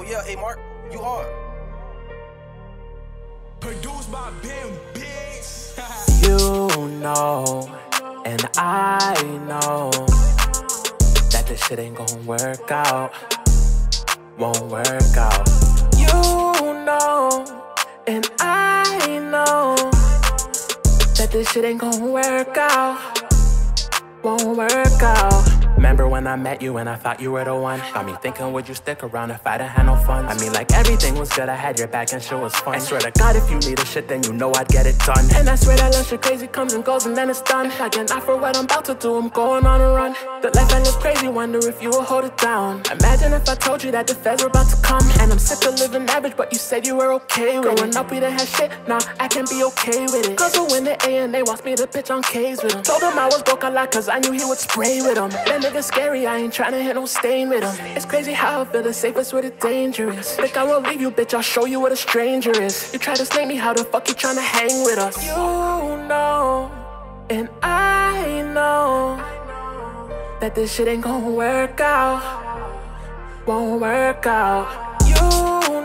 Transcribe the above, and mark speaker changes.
Speaker 1: Oh, yeah, hey Mark, you hard.
Speaker 2: Produced by Ben Biggs.
Speaker 3: You know, and I know that this shit ain't gonna work out. Won't work out. You know, and I know that this shit ain't gonna work out. Won't work out. Remember when I met you and I thought you were the one? Got me thinking, would you stick around if I didn't have no fun? I mean, like everything was good, I had your back and shit was fun. I swear to God, if you need a shit, then you know I'd get it done. And I swear that shit crazy comes and goes and then it's done. I get not for what I'm about to do, I'm going on a run. The life I live crazy, wonder if you will hold it down. Imagine if I told you that the feds were about to come. And I'm of average, but you said you were okay with Growing it. up, we didn't have shit, nah, I can be okay with it. Cause when the A and they wants me to pitch on K's with him. Told him I was broke a lot, cause I knew he would spray with him. That nigga scary, I ain't tryna hit no stain with him. It's crazy how I feel the safest with the dangerous. Think I won't leave you, bitch, I'll show you what a stranger is. You try to snake me, how the fuck you tryna hang with us? You know, and I know that this shit ain't gonna work out. Won't work out. You